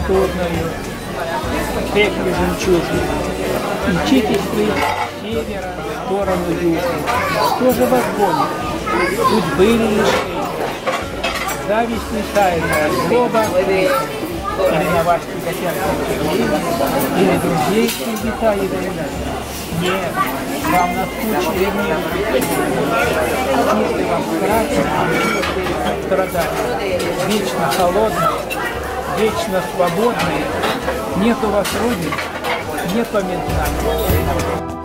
латунною, пекле жемчужной. Мчитесь вы с севера в сторону юга. Кто же вас гонит? Тут были лишь. Зависть не тайная, злоба. Или на вас тяготят или друзей среди и война. Нет, вам наскучили мир. Если вам страшно, страдать, вечно холодно, вечно свободный, нет у вас родины, нет поминания.